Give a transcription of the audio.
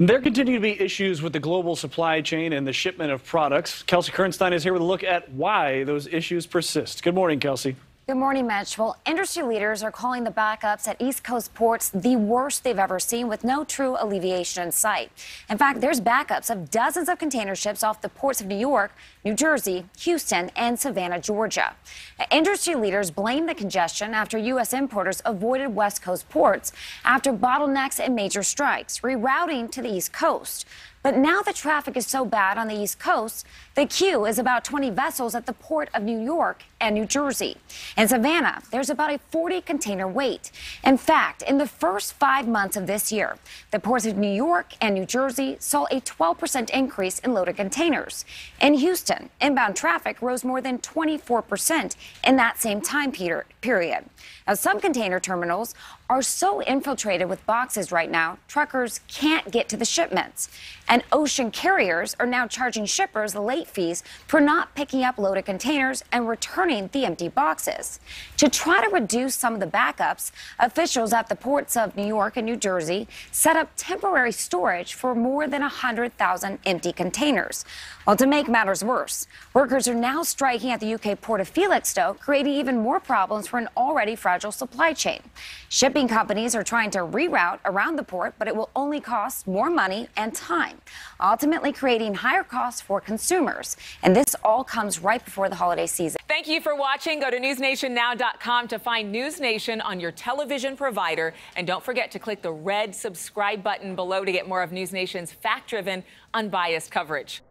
There continue to be issues with the global supply chain and the shipment of products. Kelsey Kernstine is here with a look at why those issues persist. Good morning, Kelsey. Good morning, Mitch. Well, industry leaders are calling the backups at East Coast ports the worst they've ever seen with no true alleviation in sight. In fact, there's backups of dozens of container ships off the ports of New York, New Jersey, Houston, and Savannah, Georgia. Industry leaders blame the congestion after U.S. importers avoided West Coast ports after bottlenecks and major strikes, rerouting to the East Coast. But now the traffic is so bad on the East Coast, the queue is about 20 vessels at the port of New York and New Jersey. In Savannah, there's about a 40 container wait. In fact, in the first five months of this year, the ports of New York and New Jersey saw a 12% increase in loaded containers. In Houston, inbound traffic rose more than 24% in that same time period. Now, some container terminals are so infiltrated with boxes right now, truckers can't get to the shipments. Ocean carriers are now charging shippers late fees for not picking up loaded containers and returning the empty boxes. To try to reduce some of the backups, officials at the ports of New York and New Jersey set up temporary storage for more than 100,000 empty containers. Well, to make matters worse, workers are now striking at the UK port of Felixstowe, creating even more problems for an already fragile supply chain. Shipping companies are trying to reroute around the port, but it will only cost more money and time, ultimately creating higher costs for consumers. And this all comes right before the holiday season. Thank you for watching. Go to newsnationnow.com to find News Nation on your television provider. And don't forget to click the red subscribe button below to get more of News Nation's fact driven, unbiased coverage.